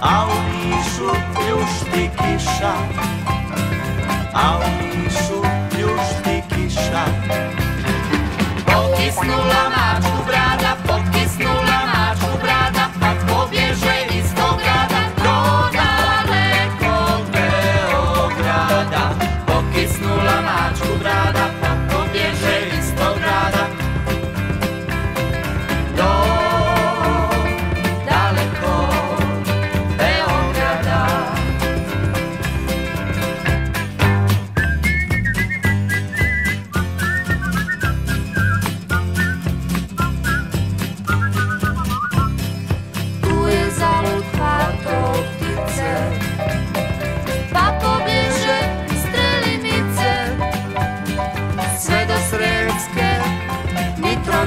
ao lixo teus tequixá, ao lixo teus tequixá. Botes no lar.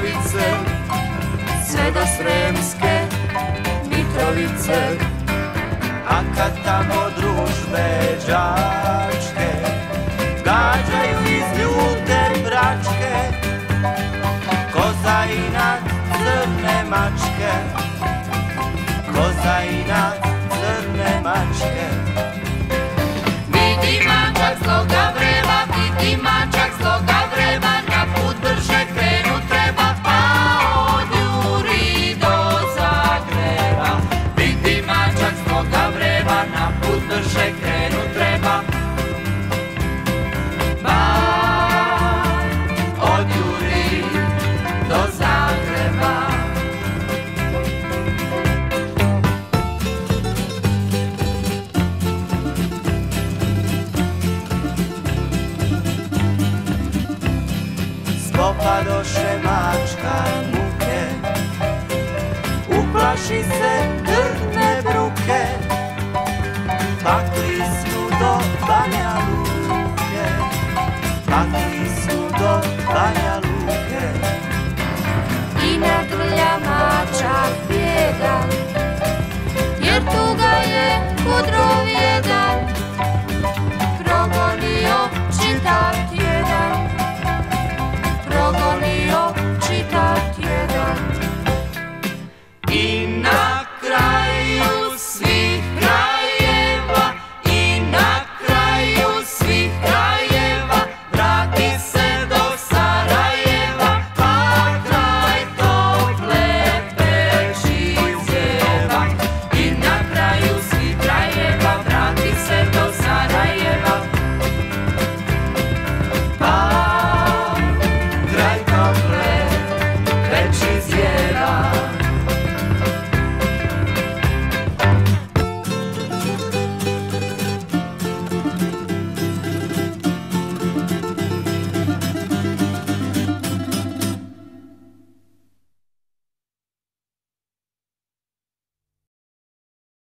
Mitrovice. Sve do Sremske Mitrovice. A kad tamo družbe đačke Gađaju iz ljute bračke Koza inat crne mačke Koza inat crne mačke padoše mačka muke. Uplaši se drne bruke Pa klisnu do Banja Luke. Pa klisnu do Banja Luke. I na mačak bjedan